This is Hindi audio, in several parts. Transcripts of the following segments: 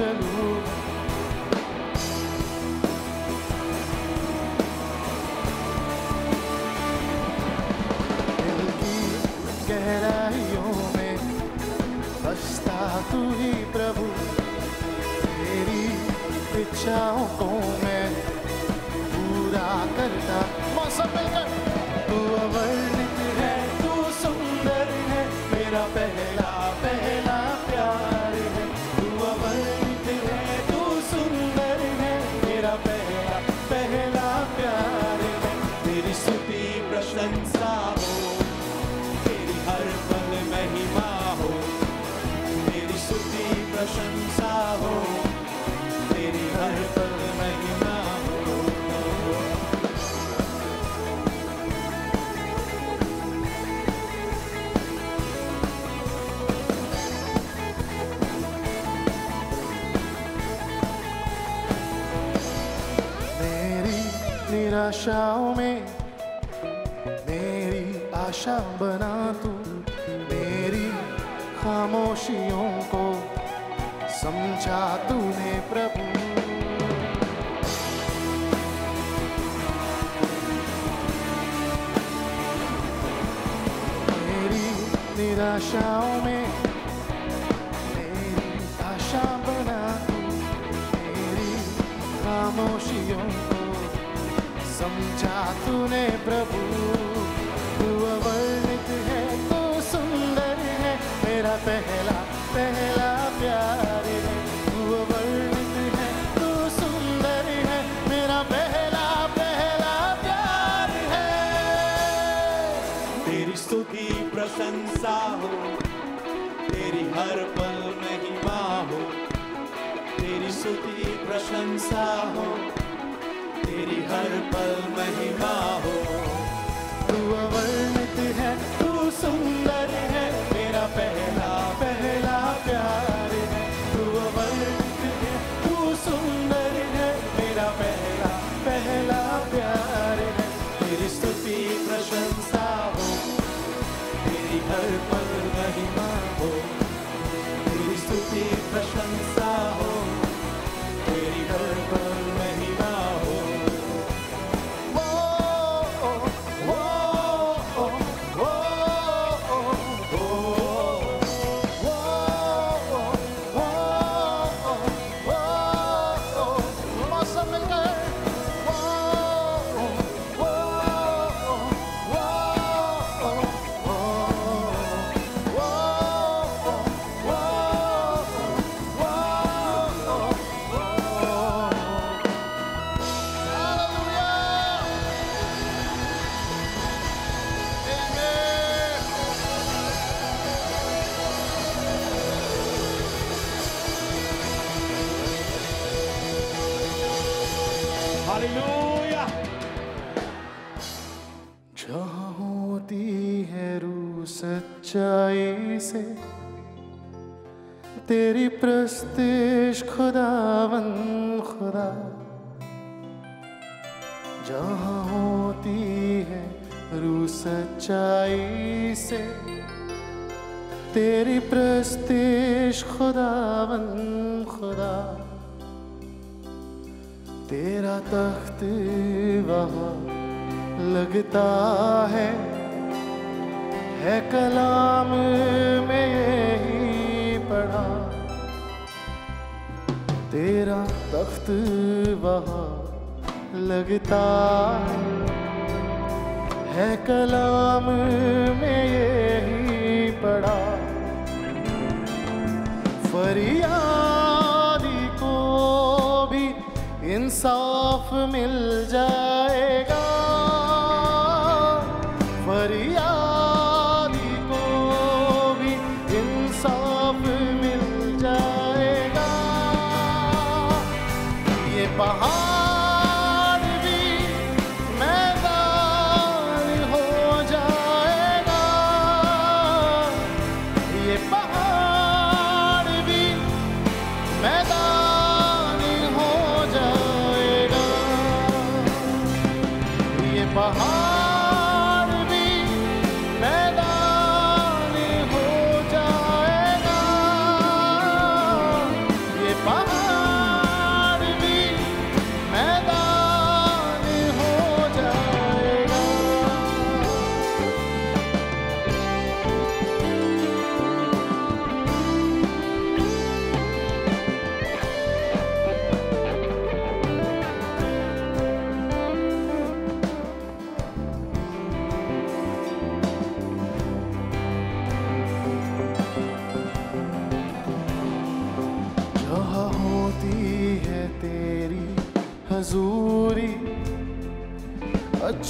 चलूँ दिल की गहराइयों में बसता तू ही प्रभु तेरी इच्छाओं को मैं पूरा करता मौसम मिलकर तू अवर्णित है तू सुंदर है मेरा पहला प्रशंसा हो तेरी हर पल महिमा हो। मेरी निराशाओं में, मेरी आशा बना तू, मेरी खामोशियों को समझा तूने प्रभु। मेरी निराशाओं में, मेरी आशा बना मेरी खामोशियों को समझा तूने प्रभु। तू अवर्णित है, तू सुंदर है, मेरा पहला पहला प्यार है तू अवर्णित है, तू सुंदर है, मेरा पहला पहला प्यार है। तेरी स्तुति प्रशंसा हो, तेरी हर पल महिमा हो, तेरी स्तुति प्रशंसा हो, तेरी हर पल महिमा हो। तू अवर्णित है, तू सुंदर हालेलुया। जहाँ होती है रू सच्चाई से, तेरी प्रस्तिश खुदावन खुदा। जहाँ होती है रू सच्चाई से, तेरी प्रस्तिश खुदावन खुदा। तेरा तख्त वहाँ लगता है है कलाम में यही पढ़ा। तेरा तख्त वहाँ लगता है कलाम में यही पढ़ा। फरियादी इंसाफ मिल जाएगा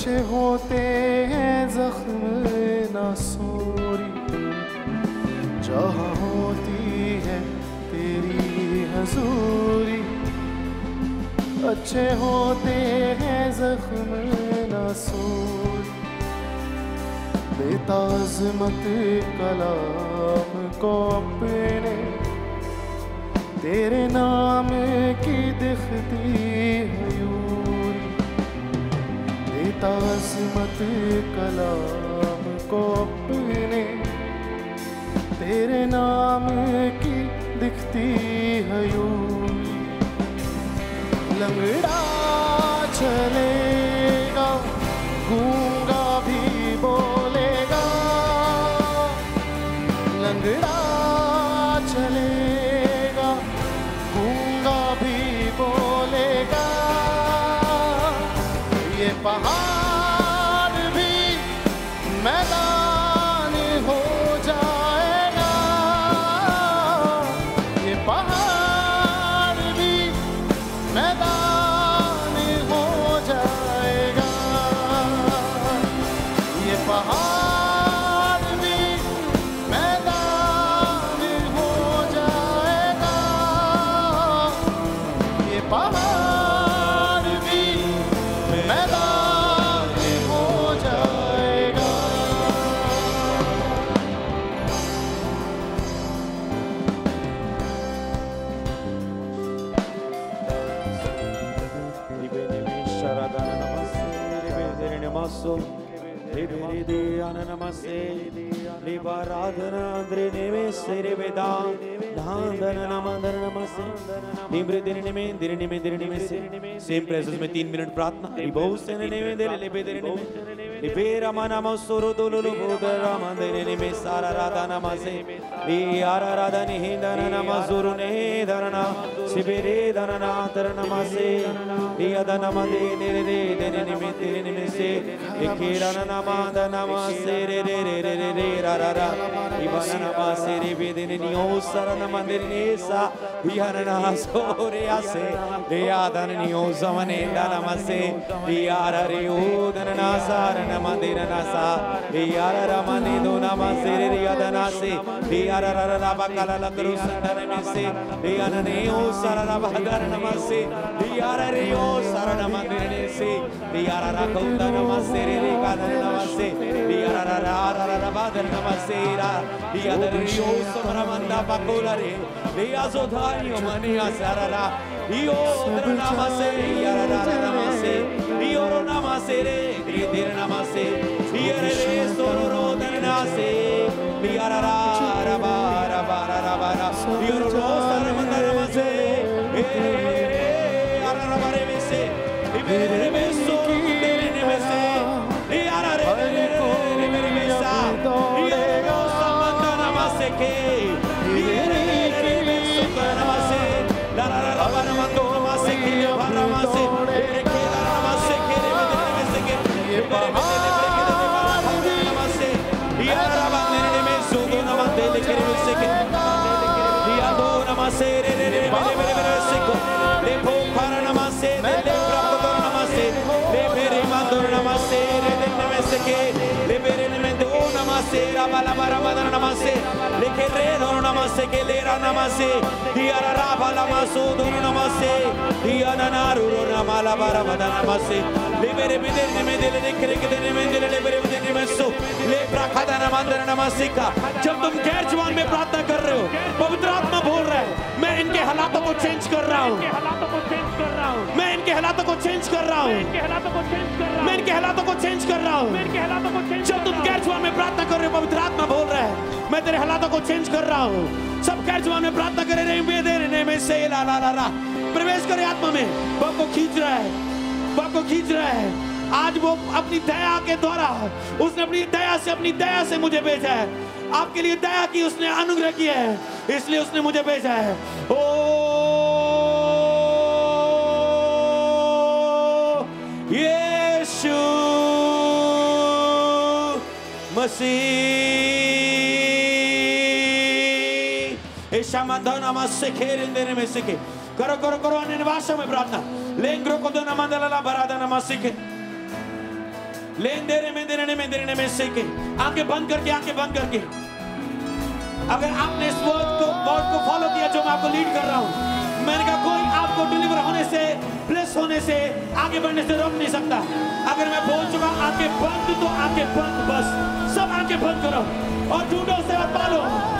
अच्छे होते हैं जख्म नासूरी जहाँ होती है तेरी हजूरी। अच्छे होते हैं जख्म नासूरी बेताजमत कलाम को अपने। तेरे नाम की दिखती हयूरी बेताजमत कलाम को अपने तेरे नाम की दिखती हयूरी लंगड़ा चलेगा पहाड़ सेम प्रेजेंस में तीन मिनट प्रार्थना बहुत से ने दे ले बे दे लिबे रमा नाम सोरो दो लो राम दे में सारा राधा नाम से ली यारा राधा ने दन नाम सुरु ने दरना शिबेरे दरना तर नाम से ली अदा नाम दे दे में में से लिखे रन नाम द नाम से रे रे रे रे रे रे रा रा रा इबन नाम से रे बे दे ने नियो सर नाम दे ने सा बिहार ना सो रे आसे रे आदन नियो समने नाम से यार रे ओ दन ना सार नाम दे ना सा यार राम ने दो नाम से रे रे अदना से यार रा रा रा बकला लकरू संदर में से यार ने ओ सर रा बहदर नाम से यार रे ओ सर नाम दे ने से यार रा कौंदा नाम से रे रे का नाम से यार रा रा रा रा रा बहदर नाम से रा यार रे ओ समरा मंदा बकोला रे रे आजो धारियो मने आसरा रा io namaste yara nara namaste io ro namaste re Hey, hey, Namaste, Rabalabaramadana Namaste, जब तुम गैर जवान में प्रार्थना कर रहे हो पवित्र आत्मा बोल रहा है मैं इनके हालातों को चेंज कर रहा हूँ हूँ मैं इनके हालातों को चेंज कर रहा हूँ मैं इनके हालातों को चेंज कर रहा हूँ हूँ जब तुम गैर जवान में प्रार्थना कर रहे हो पवित्र आत्मा बोल रहा है मैं तेरे हालातों को चेंज कर रहा हूँ। सब गैर जवान में प्रार्थना करे रहे में से, ला ला ला ला। प्रवेश करे आत्मा में। बाप को खींच रहा है। बाप को खींच रहा है। आज वो अपनी दया के द्वारा, उसने अपनी दया से, अपनी दया से मुझे भेजा है। आपके लिए दया की उसने अनुग्रह किया है। इसलिए उसने मुझे भेजा है। ओ, यीशु मसीह। करो से बंद करके आँखें बंद करके अगर आपने इस वर्ड को वर्ड को फॉलो किया जो मैं आपको लीड कर रहा हूँ मैंने कहा कोई आपको डिलीवर होने से ब्लेस होने से आगे बढ़ने से रोक नहीं सकता अगर मैं बोल चुका आँखें बंद तो आँखें बंद बस सब आँखें बंद करो और ढूंढो उसे और पालो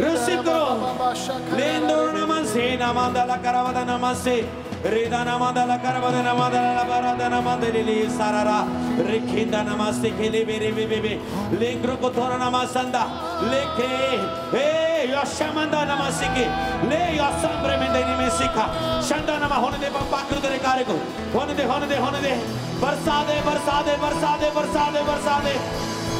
रिसीव करो लेन दो नमस्ते नमंदा ला करावदा नमस्ते नमंदा लिली सारारा रिखिंदा नमस्ते खेले बेरे बेबे बे लेंग्रो को थोरा नमसंदा लेके ए यशमंदा नमस्ते के ले यशंब्रे में देने में सिखा शंदा नमा होने दे पाकृ तेरे कार्य को होने दे होने दे होने दे बरसा दे बरसा दे बरसा दे बरसा दे बरसा दे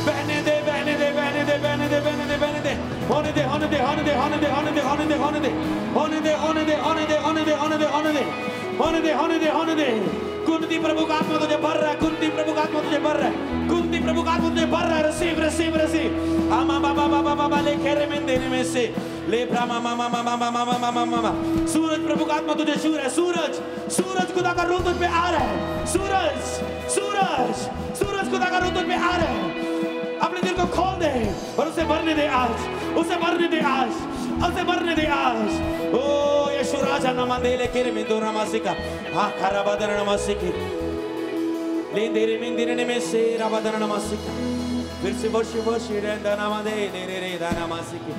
बहने दे बहने दे बहने दे बहने दे बहने दे बहने दे होने दे होने दे होने दे होने दे होने दे होने दे होने दे होने दे होने दे होने दे होने दे होने दे होने दे होने दे होने दे कुंती प्रभु का आत्मा तुझे भर रहा है कुंती प्रभु का आत्मा तुझे भर रहा है कुंती प्रभु का आत्मा तुझे भर रहा है रिसीव रिसीव रिसीव आमा बाबा बाबा बाबा ले खेरे में देने में से ले मामा मामा मामा मामा मामा सूरज प्रभु का आत्मा तुझे छू रहा है सूरज सूरज खुदा का रूप तुझ पे आ रहा है सूरज सूरज सूरज खुदा का रूप तुझ पे आ रहा है अपने दिल को खोल दे और उसे भरने दे आज उसे भरने दे आज अजे मरने दे आज ओ यीशु राजा नमा देले केरे में दो नमासिका हा खरा बदर नमासिकी ले देरे में दिने ने में से रा बदर नमासिका फिर से वर्षी वर्षी रे दा नमा ने रे रे दा नमासिकी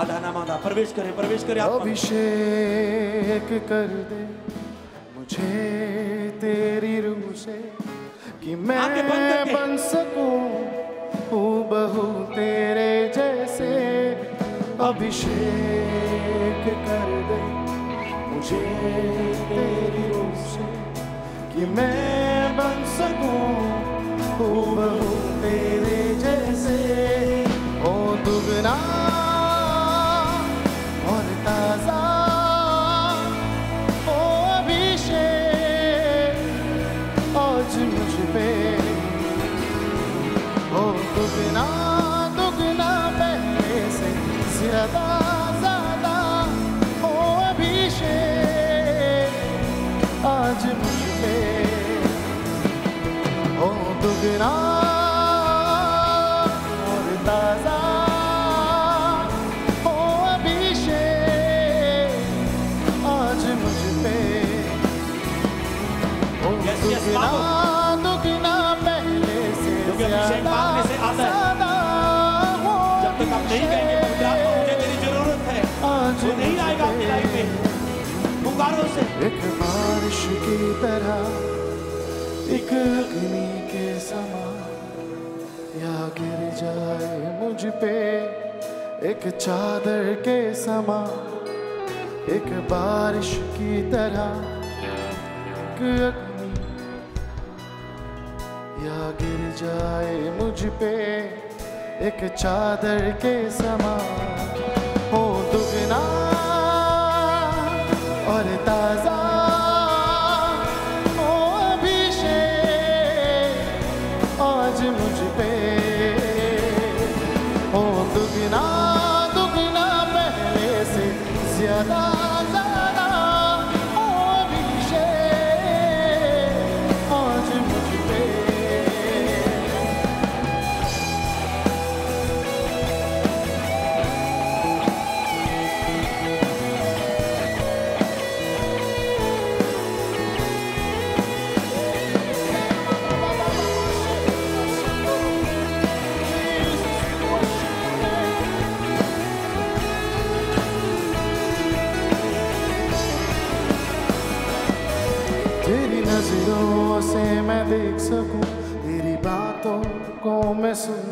आधा नमा दा प्रवेश करे प्रवेश करे आत्मा अभिषेक कर दे मुझे तेरी रूह कि मैं बन सकूँ हूँ बहु तेरे जैसे. अभिषेक कर दे मुझे तेरी रूह से कि मैं बन सकूँ खूब तेरे जैसे। ओ दुगना उसे एक बारिश की तरह, एक अग्नि के समा। या गिर जाए मुझ पे एक चादर के समान एक बारिश की तरह, एक अग्नि। या गिर जाए मुझ पे एक चादर के समा। हो दुगना और ताज़ा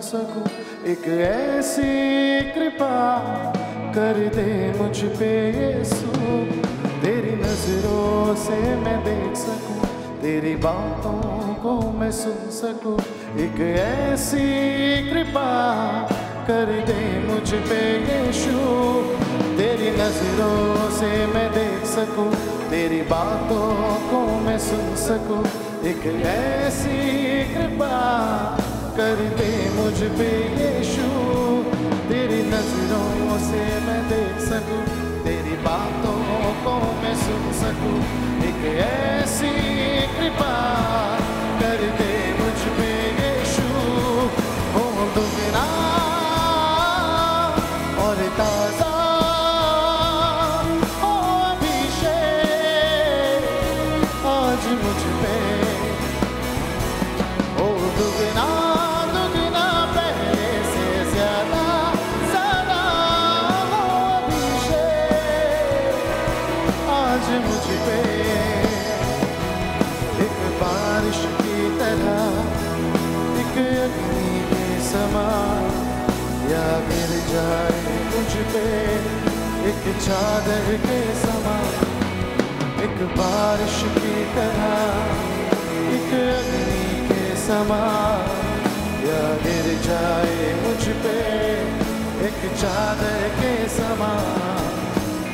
सकूँ? एक ऐसी कृपा कर दे मुझ पे यीशु। तेरी नज़रों से मैं देख सकूँ, तेरी बातों को मैं सुन सकूँ। एक ऐसी कृपा कर दे मुझ पे यीशु। तेरी नज़रों से मैं देख सकूँ, तेरी बातों को मैं सुन सकूँ। एक ऐसी कृपा कर दे मुझ पे यीशु। तेरी नज़रों से मैं देख सकूँ, तेरी बातों को मैं सुन सकूँ। एक ऐसी कृपा चादर के समा एक बारिश की तरह, एक अग्नि के समा या गिर जाए मुझ पे, एक चादर के समा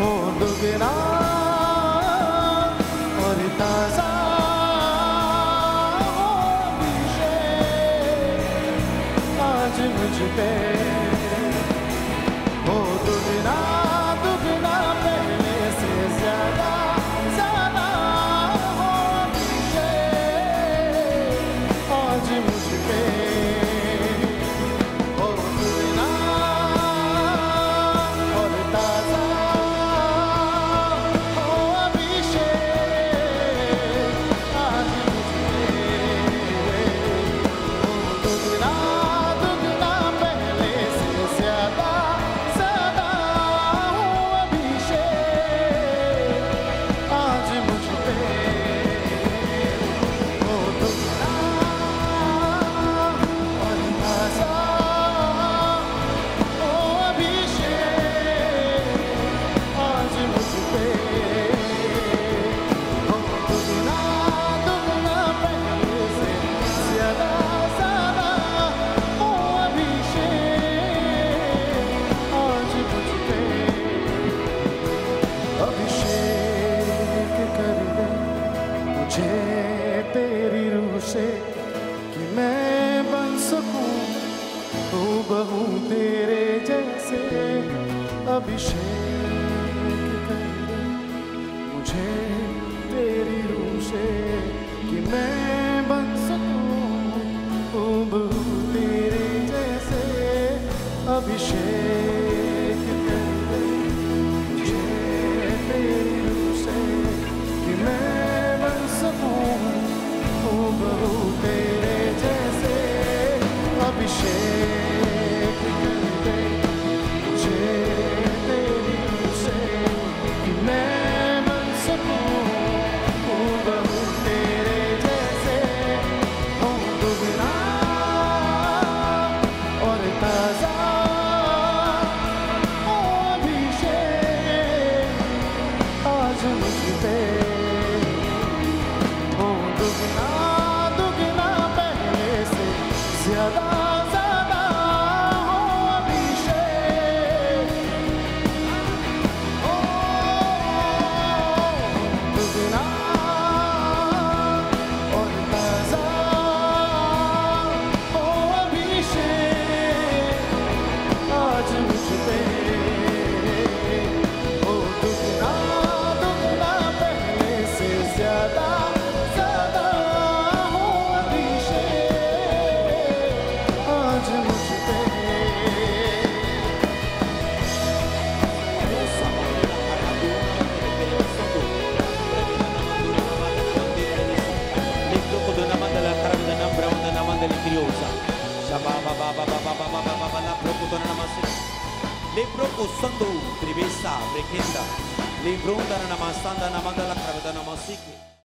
हो दुगना और ताज़ा आज मुझ पे बहू तेरे जैसे अभिषेक कर मुझे तेरी रूह से कि मैं